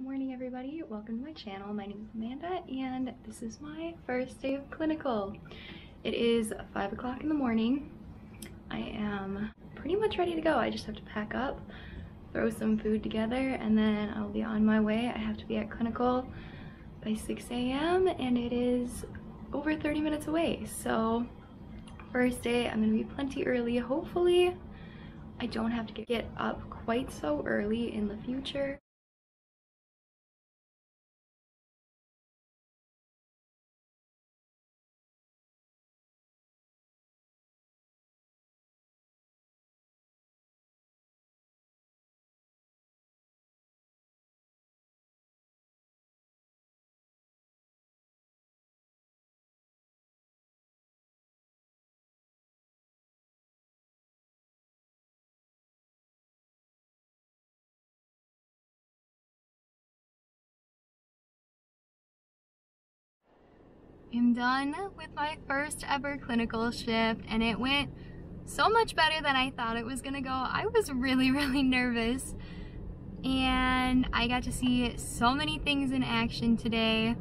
morning everybody. Welcome to my channel. My name is amanda and this is my first day of clinical. It is five o'clock in the morning. I am pretty much ready to go. I just have to pack up throw some food together and then i'll be on my way. I have to be at clinical by 6 a.m and it is over 30 minutes away. So first day i'm gonna be plenty early. Hopefully i don't have to get up quite so early in the future I'm done with my first ever clinical shift and it went so much better than I thought it was gonna go. I was really, really nervous and I got to see so many things in action today.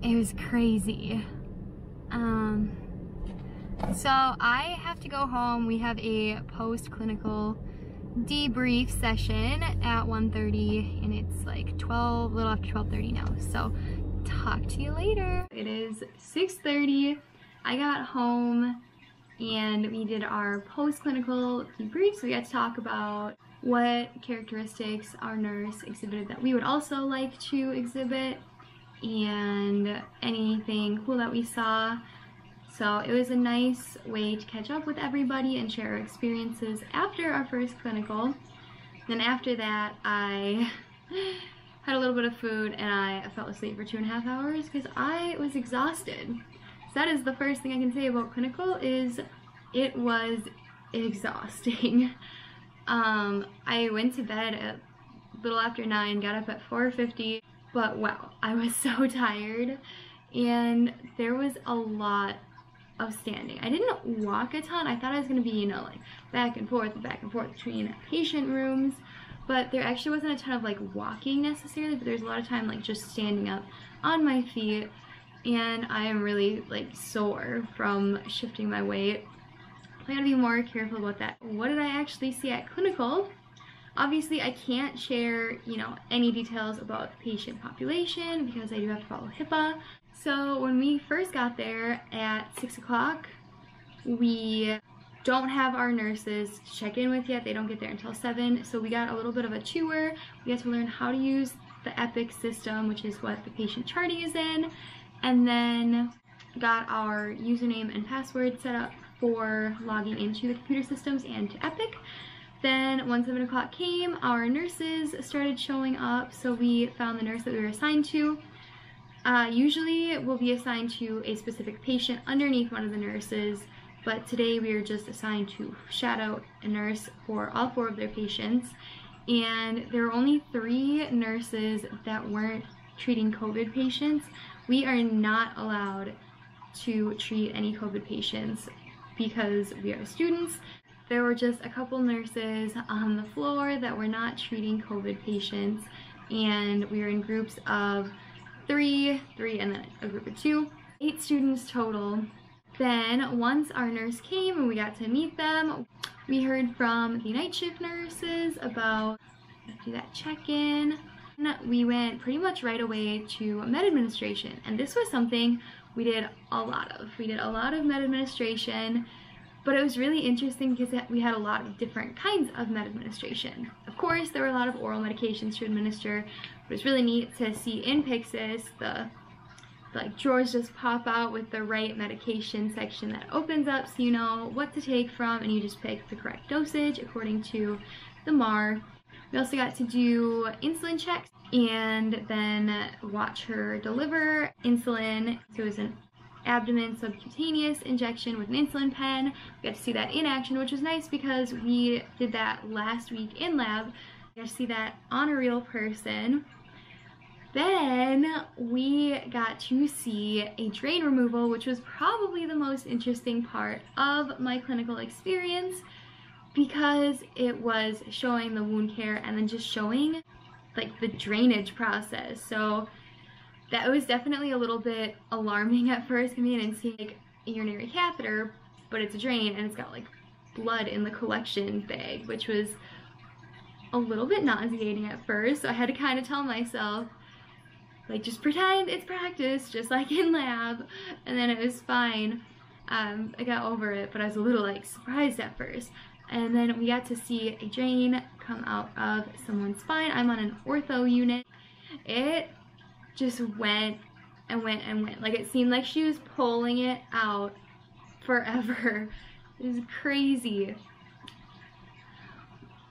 It was crazy. Um, so I have to go home. We have a post-clinical debrief session at 1.30 and it's like 12, a little after 12.30 now. So talk to you later. It is 6.30. I got home and we did our post-clinical debrief. So we got to talk about what characteristics our nurse exhibited that we would also like to exhibit and anything cool that we saw. So it was a nice way to catch up with everybody and share our experiences after our first clinical. Then after that, I a little bit of food, and I fell asleep for two and a half hours because I was exhausted. So that is the first thing I can say about clinical is it was exhausting. um, I went to bed a little after 9, got up at 4.50, but wow, I was so tired and there was a lot of standing. I didn't walk a ton. I thought I was going to be, you know, like back and forth back and forth between patient rooms but there actually wasn't a ton of like walking necessarily, but there's a lot of time like just standing up on my feet and I am really like sore from shifting my weight. I gotta be more careful about that. What did I actually see at clinical? Obviously, I can't share, you know, any details about the patient population because I do have to follow HIPAA. So when we first got there at 6 o'clock, we don't have our nurses to check in with yet. They don't get there until 7. So we got a little bit of a tour. We got to learn how to use the Epic system, which is what the patient charting is in. And then got our username and password set up for logging into the computer systems and to Epic. Then when 7 o'clock came, our nurses started showing up. So we found the nurse that we were assigned to. Uh, usually we'll be assigned to a specific patient underneath one of the nurses but today we are just assigned to shadow a nurse for all four of their patients and there were only three nurses that weren't treating COVID patients. We are not allowed to treat any COVID patients because we are students. There were just a couple nurses on the floor that were not treating COVID patients and we were in groups of three, three and then a group of two. Eight students total then once our nurse came and we got to meet them, we heard from the night shift nurses about do that check-in. We went pretty much right away to med administration and this was something we did a lot of. We did a lot of med administration but it was really interesting because we had a lot of different kinds of med administration. Of course, there were a lot of oral medications to administer, but it was really neat to see in Pyxis the like drawers just pop out with the right medication section that opens up so you know what to take from and you just pick the correct dosage according to the MAR. We also got to do insulin checks and then watch her deliver insulin. So it was an abdomen subcutaneous injection with an insulin pen. We got to see that in action, which was nice because we did that last week in lab. We got to see that on a real person. Then we got to see a drain removal, which was probably the most interesting part of my clinical experience because it was showing the wound care and then just showing like the drainage process. So that was definitely a little bit alarming at first coming in and seeing like a urinary catheter, but it's a drain and it's got like blood in the collection bag, which was a little bit nauseating at first. So I had to kind of tell myself, like, just pretend it's practice, just like in lab. And then it was fine. Um, I got over it, but I was a little like surprised at first. And then we got to see a drain come out of someone's spine. I'm on an ortho unit. It just went and went and went. Like it seemed like she was pulling it out forever. It was crazy.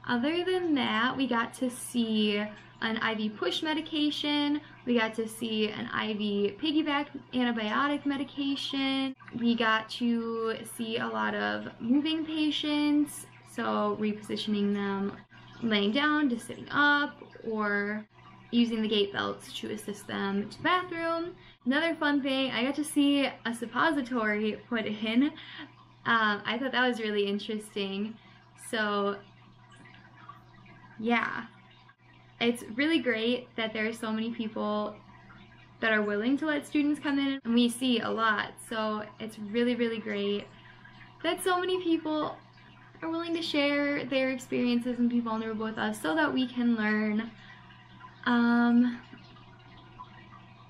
Other than that, we got to see an IV push medication. We got to see an IV piggyback antibiotic medication. We got to see a lot of moving patients, so repositioning them laying down to sitting up or using the gait belts to assist them to the bathroom. Another fun thing, I got to see a suppository put in. Um, I thought that was really interesting. So yeah, it's really great that there are so many people that are willing to let students come in and we see a lot. So it's really, really great that so many people are willing to share their experiences and be vulnerable with us so that we can learn. Um,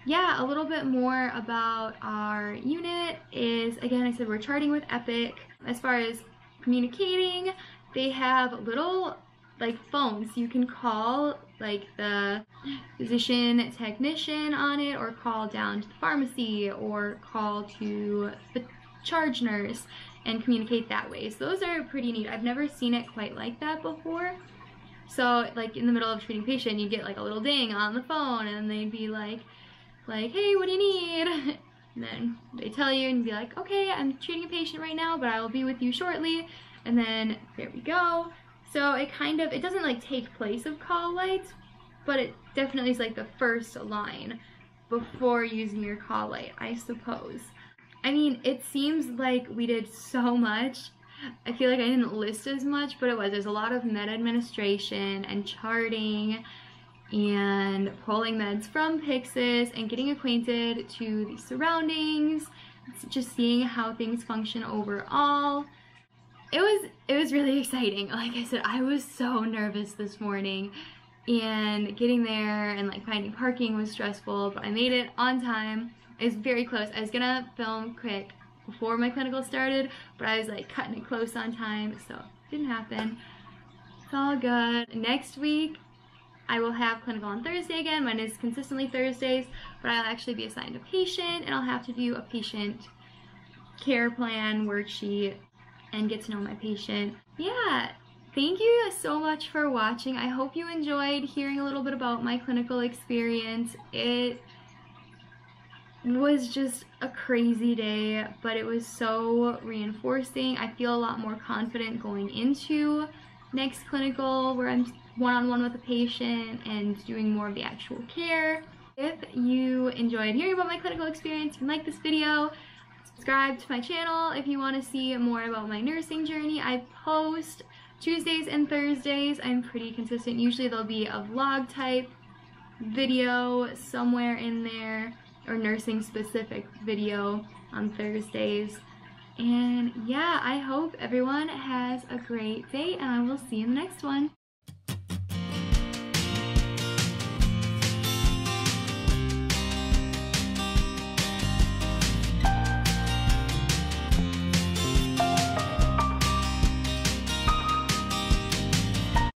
yeah, a little bit more about our unit is, again, I said we're charting with Epic. As far as communicating, they have little like phones you can call like the physician technician on it or call down to the pharmacy or call to the charge nurse and communicate that way. So those are pretty neat. I've never seen it quite like that before. So like in the middle of treating patient, you'd get like a little ding on the phone and they'd be like, like, hey, what do you need? And then they tell you and be like, okay, I'm treating a patient right now, but I will be with you shortly. And then there we go. So it kind of, it doesn't like take place of call lights, but it definitely is like the first line before using your call light, I suppose. I mean, it seems like we did so much. I feel like I didn't list as much, but it was. There's a lot of med administration and charting and pulling meds from Pyxis and getting acquainted to the surroundings, just seeing how things function overall. It was it was really exciting. Like I said, I was so nervous this morning and getting there and like finding parking was stressful, but I made it on time. It was very close. I was gonna film quick before my clinical started, but I was like cutting it close on time, so it didn't happen. It's all good. Next week, I will have clinical on Thursday again. Mine is consistently Thursdays, but I'll actually be assigned a patient and I'll have to do a patient care plan worksheet and get to know my patient. Yeah, thank you so much for watching. I hope you enjoyed hearing a little bit about my clinical experience. It was just a crazy day, but it was so reinforcing. I feel a lot more confident going into next clinical where I'm one-on-one -on -one with a patient and doing more of the actual care. If you enjoyed hearing about my clinical experience and like this video, subscribe to my channel if you want to see more about my nursing journey. I post Tuesdays and Thursdays. I'm pretty consistent. Usually there'll be a vlog type video somewhere in there or nursing specific video on Thursdays. And yeah, I hope everyone has a great day and I will see you in the next one.